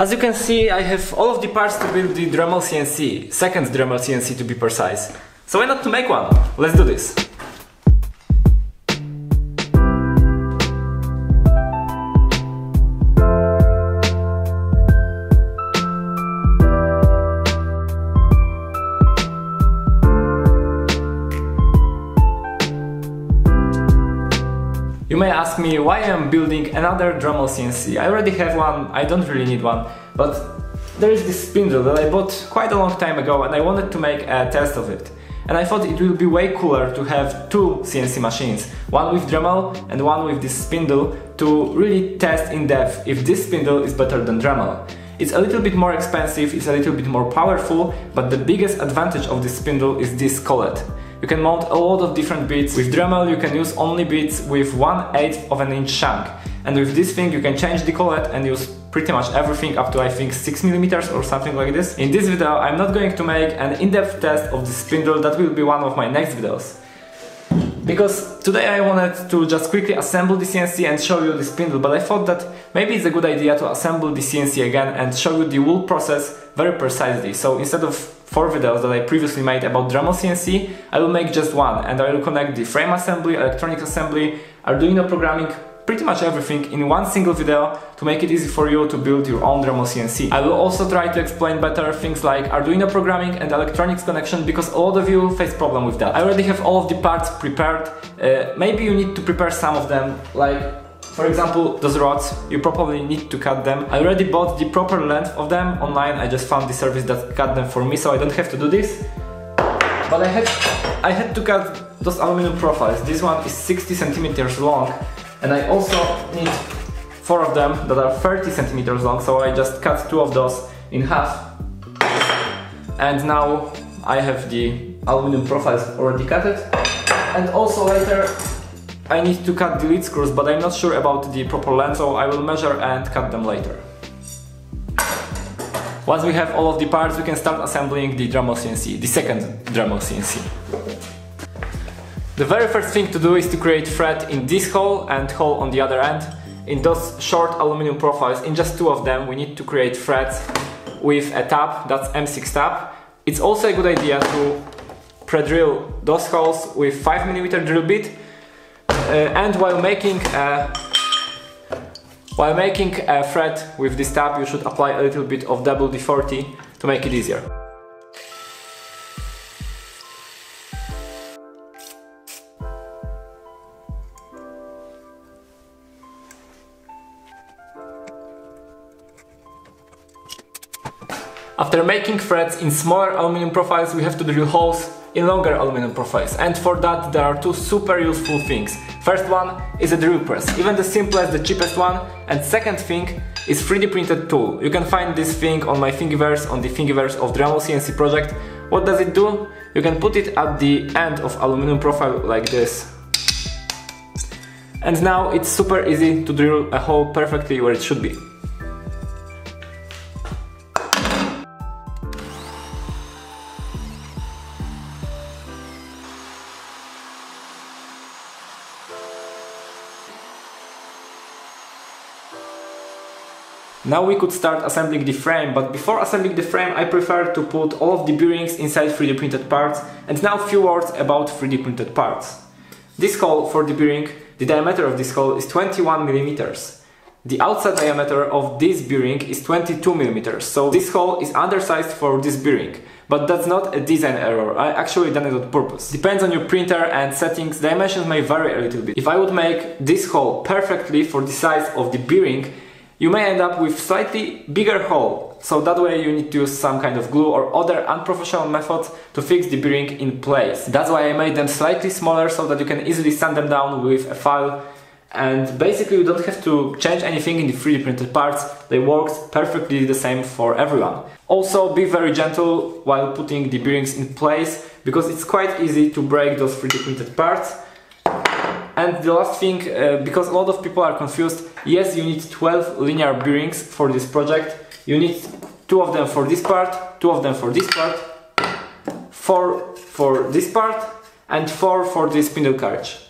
As you can see, I have all of the parts to build the Dremel CNC, second Dremel CNC to be precise. So why not to make one? Let's do this. Me why I'm building another Dremel CNC. I already have one, I don't really need one, but there is this spindle that I bought quite a long time ago and I wanted to make a test of it. And I thought it will be way cooler to have two CNC machines, one with Dremel and one with this spindle to really test in depth if this spindle is better than Dremel. It's a little bit more expensive, it's a little bit more powerful, but the biggest advantage of this spindle is this collet. You can mount a lot of different bits. With Dremel you can use only bits with 1 8 of an inch shank. And with this thing you can change the collet and use pretty much everything up to I think 6 millimeters or something like this. In this video I'm not going to make an in-depth test of the spindle, that will be one of my next videos. Because today I wanted to just quickly assemble the CNC and show you the spindle, but I thought that maybe it's a good idea to assemble the CNC again and show you the wool process very precisely. So instead of four videos that I previously made about Dremel CNC, I will make just one and I will connect the frame assembly, electronic assembly, Arduino programming, pretty much everything in one single video to make it easy for you to build your own Dremel CNC. I will also try to explain better things like Arduino programming and electronics connection because a lot of you face problem with that. I already have all of the parts prepared, uh, maybe you need to prepare some of them like for example, those rods, you probably need to cut them. I already bought the proper length of them online, I just found the service that cut them for me, so I don't have to do this. But I had, I had to cut those aluminum profiles. This one is 60 centimeters long, and I also need four of them that are 30 centimeters long, so I just cut two of those in half. And now I have the aluminum profiles already cut. it. And also later I need to cut the lead screws, but I'm not sure about the proper length, so I will measure and cut them later. Once we have all of the parts, we can start assembling the Dremel CNC, the second Dremel CNC. The very first thing to do is to create thread in this hole and hole on the other end. In those short aluminum profiles, in just two of them, we need to create threads with a tap, that's M6 tap. It's also a good idea to pre-drill those holes with 5mm drill bit Uh, and while making a, while making uh, a thread with this tap you should apply a little bit of WD-40 to make it easier. After making threads in smaller aluminum profiles we have to drill holes in longer aluminum profiles and for that there are two super useful things. First one is a drill press, even the simplest, the cheapest one and second thing is 3D printed tool. You can find this thing on my Thingiverse, on the Thingiverse of Dremel CNC project. What does it do? You can put it at the end of aluminum profile like this. And now it's super easy to drill a hole perfectly where it should be. Now we could start assembling the frame, but before assembling the frame I prefer to put all of the bearings inside 3D printed parts and now a few words about 3D printed parts. This hole for the bearing, the diameter of this hole is 21 millimeters. The outside diameter of this bearing is 22 millimeters, so this hole is undersized for this bearing. But that's not a design error, I actually done it on purpose. Depends on your printer and settings, dimensions may vary a little bit. If I would make this hole perfectly for the size of the bearing, you may end up with slightly bigger hole. So that way you need to use some kind of glue or other unprofessional methods to fix the bearing in place. That's why I made them slightly smaller so that you can easily sand them down with a file and basically you don't have to change anything in the 3D printed parts, they work perfectly the same for everyone. Also be very gentle while putting the bearings in place because it's quite easy to break those 3D printed parts and the last thing, uh, because a lot of people are confused, yes, you need 12 linear bearings for this project. You need two of them for this part, two of them for this part, four for this part, and four for the spindle carriage.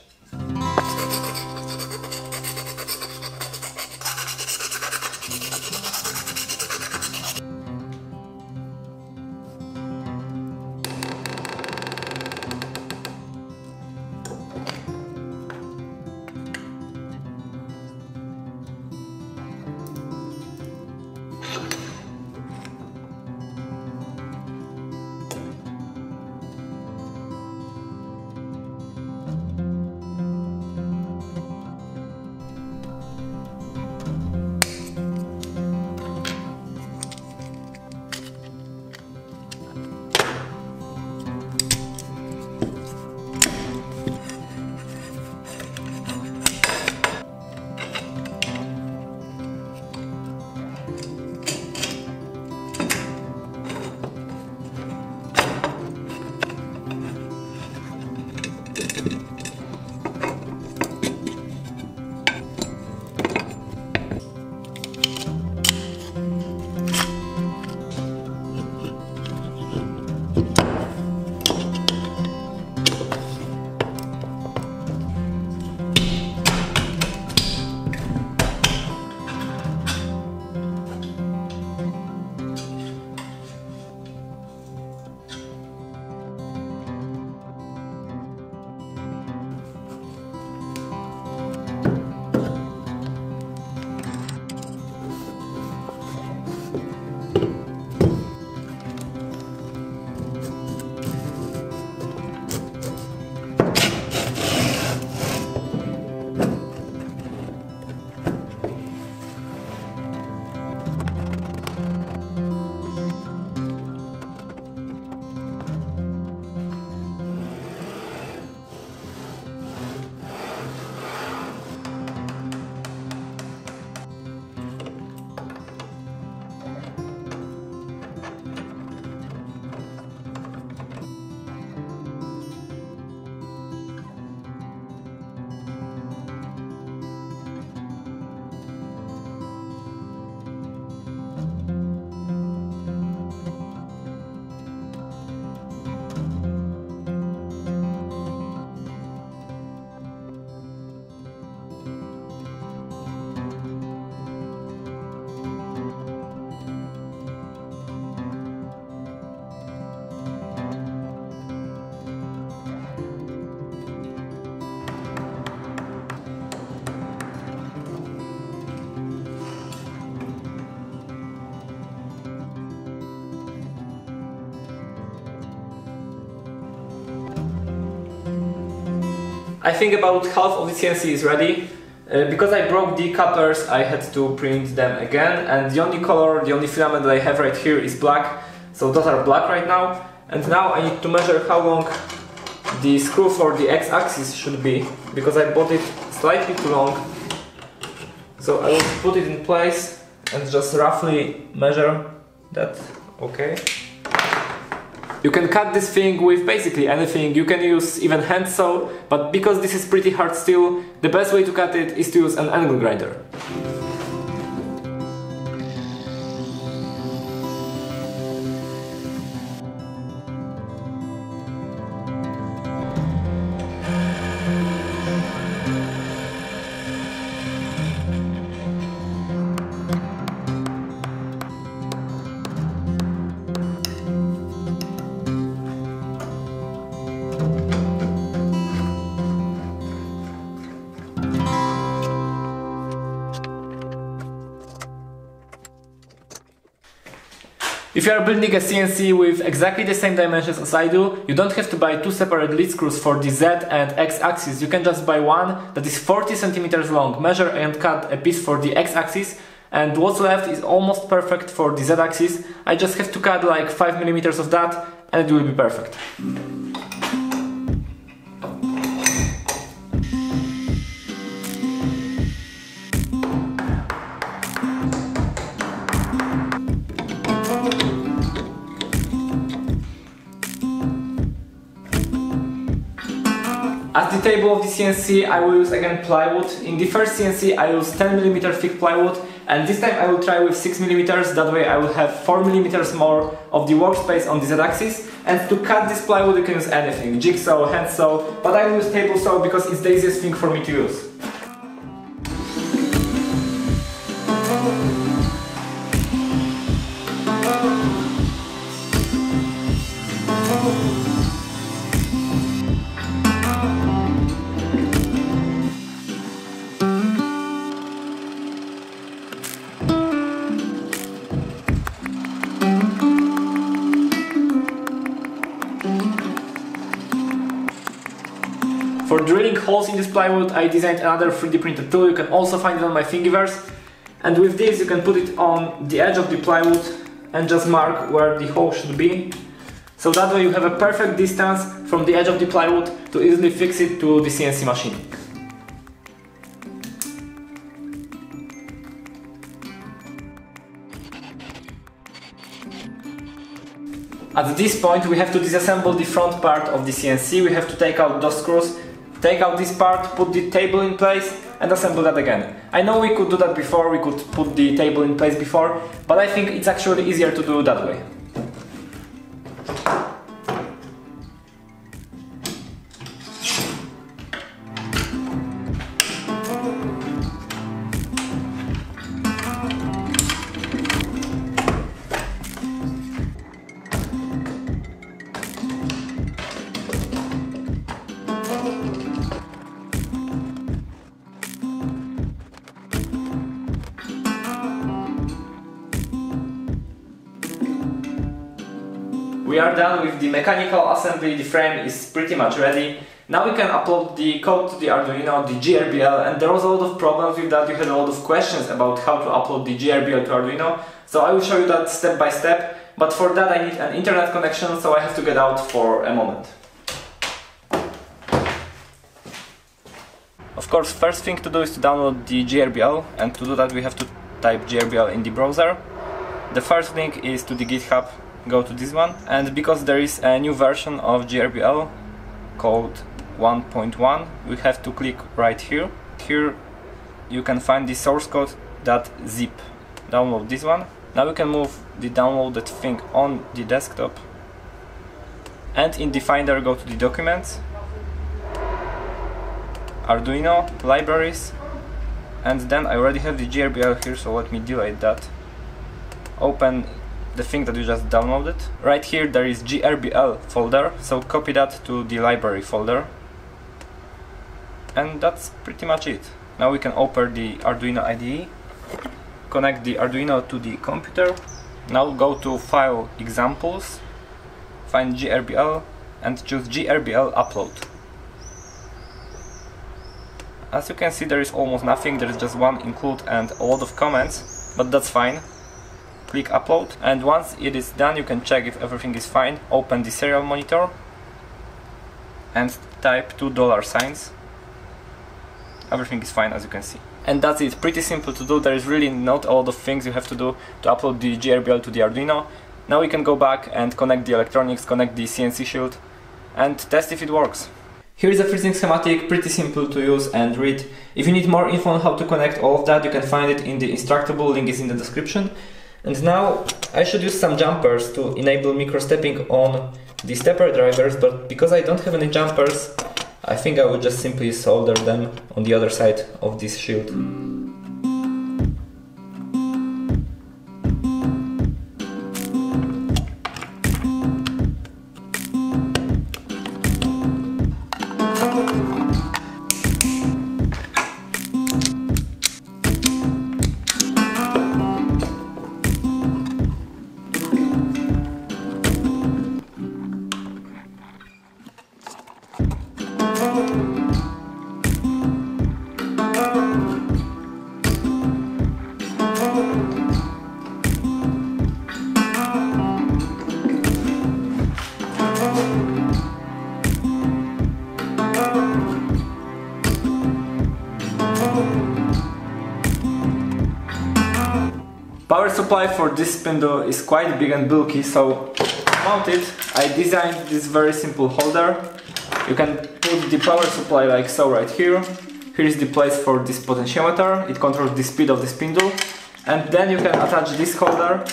I think about half of the CNC is ready. Uh, because I broke the couplers, I had to print them again, and the only color, the only filament that I have right here is black, so those are black right now. And now I need to measure how long the screw for the x-axis should be, because I bought it slightly too long. So I will put it in place and just roughly measure that, okay. You can cut this thing with basically anything, you can use even hand saw, but because this is pretty hard steel, the best way to cut it is to use an angle grinder. If you are building a CNC with exactly the same dimensions as I do, you don't have to buy two separate lead screws for the Z and X axis. You can just buy one that is 40 centimeters long, measure and cut a piece for the X axis and what's left is almost perfect for the Z axis. I just have to cut like 5 millimeters of that and it will be perfect. As the table of the CNC, I will use again plywood. In the first CNC, I use 10mm thick plywood, and this time I will try with 6mm, that way I will have 4mm more of the workspace on the Z-axis. And to cut this plywood, you can use anything, jigsaw, hand saw, but I will use table saw because it's the easiest thing for me to use. Drilling holes in this plywood, I designed another 3D printed tool. You can also find it on my Thingiverse. And with this, you can put it on the edge of the plywood and just mark where the hole should be. So that way you have a perfect distance from the edge of the plywood to easily fix it to the CNC machine. At this point we have to disassemble the front part of the CNC, we have to take out those screws take out this part, put the table in place and assemble that again. I know we could do that before, we could put the table in place before, but I think it's actually easier to do that way. We are done with the mechanical assembly, the frame is pretty much ready. Now we can upload the code to the Arduino, the GRBL, and there was a lot of problems with that, you had a lot of questions about how to upload the GRBL to Arduino, so I will show you that step by step, but for that I need an internet connection, so I have to get out for a moment. Of course, first thing to do is to download the GRBL, and to do that we have to type GRBL in the browser. The first link is to the GitHub go to this one. And because there is a new version of GRBL called 1.1 we have to click right here. Here you can find the source code that .zip. Download this one. Now we can move the downloaded thing on the desktop. And in the finder go to the documents. Arduino libraries. And then I already have the GRBL here so let me delete that. Open the thing that you just downloaded. Right here there is GRBL folder, so copy that to the library folder. And that's pretty much it. Now we can open the Arduino IDE, connect the Arduino to the computer. Now go to File Examples, find GRBL and choose GRBL Upload. as you can see there is almost nothing, there is just one include and a lot of comments, but that's fine. Click upload and once it is done you can check if everything is fine. Open the serial monitor and type two dollar signs. Everything is fine as you can see. And that's it, pretty simple to do, there is really not a lot of things you have to do to upload the GRBL to the Arduino. Now we can go back and connect the electronics, connect the CNC shield and test if it works. Here is a Fritzing schematic, pretty simple to use and read. If you need more info on how to connect all of that, you can find it in the Instructable, link is in the description. And now I should use some jumpers to enable micro stepping on the stepper drivers, but because I don't have any jumpers, I think I would just simply solder them on the other side of this shield. Power supply for this spindle is quite big and bulky, so to mount it, I designed this very simple holder. You can put the power supply like so right here. Here is the place for this potentiometer, it controls the speed of the spindle. And then you can attach this holder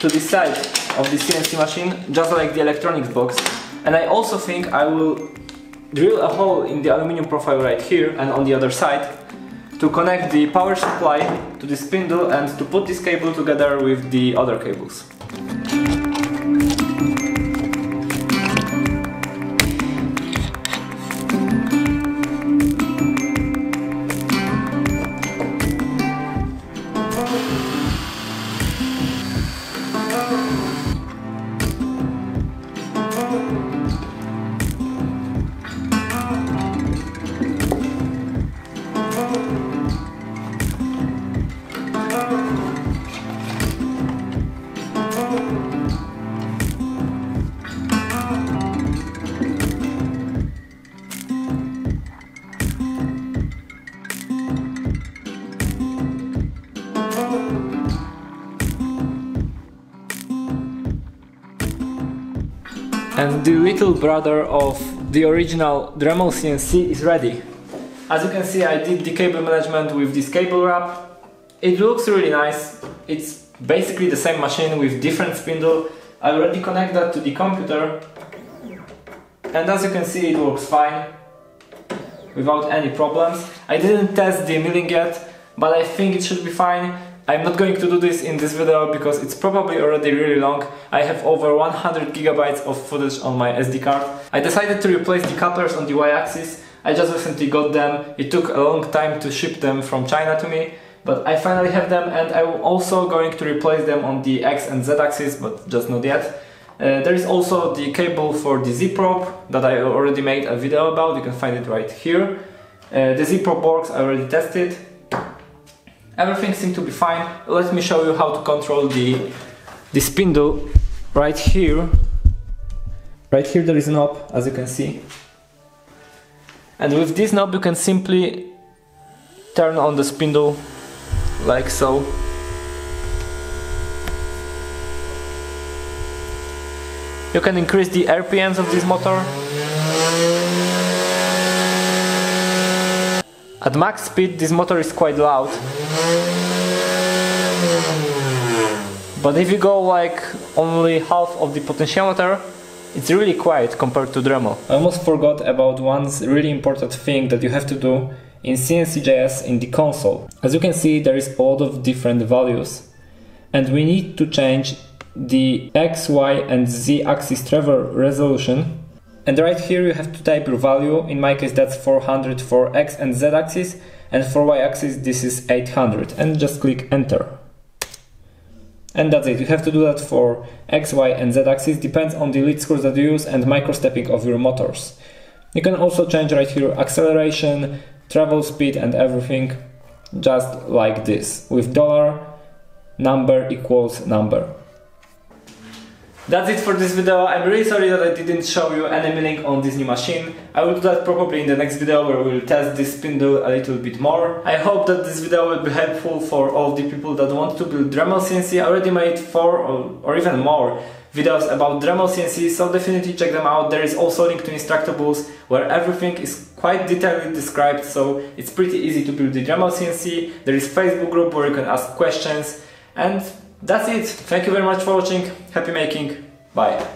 to the side of the CNC machine, just like the electronics box. And I also think I will drill a hole in the aluminum profile right here and on the other side to connect the power supply to the spindle and to put this cable together with the other cables. And the little brother of the original Dremel CNC is ready. As you can see I did the cable management with this cable wrap. It looks really nice. It's basically the same machine with different spindle. I already connect that to the computer and as you can see it works fine without any problems. I didn't test the milling yet but I think it should be fine. I'm not going to do this in this video because it's probably already really long. I have over 100 gigabytes of footage on my SD card. I decided to replace the couplers on the y-axis. I just recently got them. It took a long time to ship them from China to me, but I finally have them and I'm also going to replace them on the X and Z axis, but just not yet. Uh, there is also the cable for the Z-probe that I already made a video about, you can find it right here. Uh, the Z-probe works, I already tested. Everything seemed to be fine. Let me show you how to control the, the spindle right here. Right here there is a knob, as you can see. And with this knob you can simply turn on the spindle like so. You can increase the RPMs of this motor At max speed this motor is quite loud. But if you go like only half of the potentiometer, it's really quiet compared to Dremel. I almost forgot about one really important thing that you have to do in CNCJS in the console. As you can see there is a lot of different values and we need to change the X, Y and Z axis travel resolution and right here you have to type your value, in my case that's 400 for X and Z axis, and for Y axis this is 800, and just click enter. And that's it, you have to do that for X, Y and Z axis, depends on the lead screws that you use and micro stepping of your motors. You can also change right here acceleration, travel speed and everything just like this with dollar number equals number. That's it for this video. I'm really sorry that I didn't show you any milling on this new machine. I will do that probably in the next video where we'll test this spindle a little bit more. I hope that this video will be helpful for all the people that want to build Dremel CNC. I already made four or, or even more videos about Dremel CNC, so definitely check them out. There is also a link to Instructables where everything is quite detailedly described, so it's pretty easy to build the Dremel CNC. There is Facebook group where you can ask questions and that's it. Thank you very much for watching. Happy making. Bye.